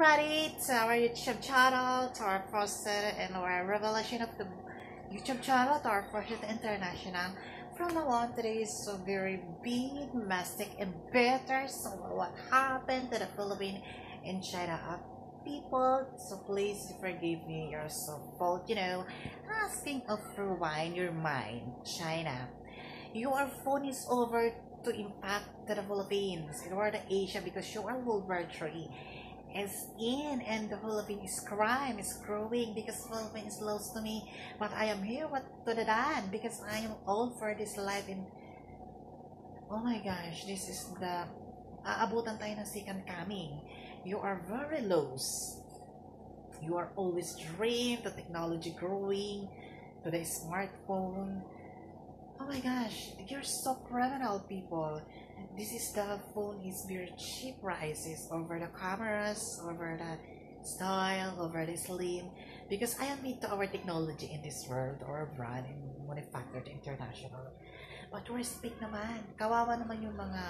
everybody to our YouTube channel, to our first and our revelation of the YouTube channel, to our first international. From now on, today is so very big, massive, and better. So what happened to the Philippines and China uh, people? So please forgive me, you're so bold, you know, asking of rewind your mind, China. Your phone is over to impact the Philippines or the Asia because you are World War III is in and the whole of Philippines crime is growing because Philippines is close to me. But I am here what to the done because I am all for this life oh my gosh this is the aabutan tayo ng second coming. You are very loose. You are always dream the technology growing to the smartphone. Oh my gosh you're so criminal people this is the phone. Is very cheap prices over the cameras over the style over the slim. Because I am into our technology in this world or brand and manufactured international. But respect naman. Kawawa naman yung mga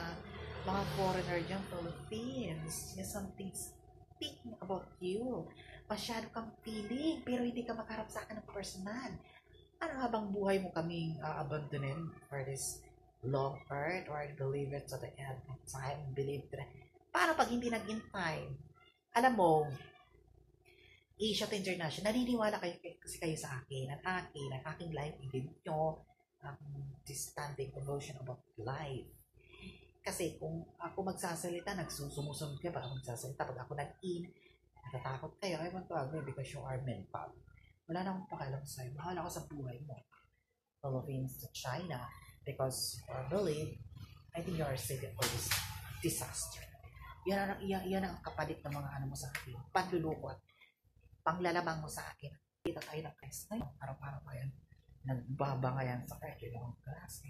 mga foreigner dyan Philippines. Yung something speaking about you. Masyado kang feeling pero hindi ka makaharap sa akin ng personal. Ano habang buhay mo kaming uh, for this long earth or believe it to the end of time, believe it. Paano pag hindi nag-in-time? Alam mo, Asia to International, naniniwala kayo kasi kayo sa akin, ang akin, ang aking life event nyo, um, this standing devotion about life. Kasi kung ako magsasalita, nagsusumusunod ka pa magsasalita. Pag ako nag-in, natatakot kayo, I want to agree because you are mental. Wala na akong pakialam sa'yo. Bahala ka sa buhay mo. Philippines to China because or believe, I think you are saved for this disaster. Yan ang, yan, yan ang kapalit ng mga ano mo sa akin. Panlulukot. Panglalabang mo sa akin. Kita tayo ng Christ ngayon. Araw-araw pa yan. Nagbaba nga yan sa. Yung mga glass.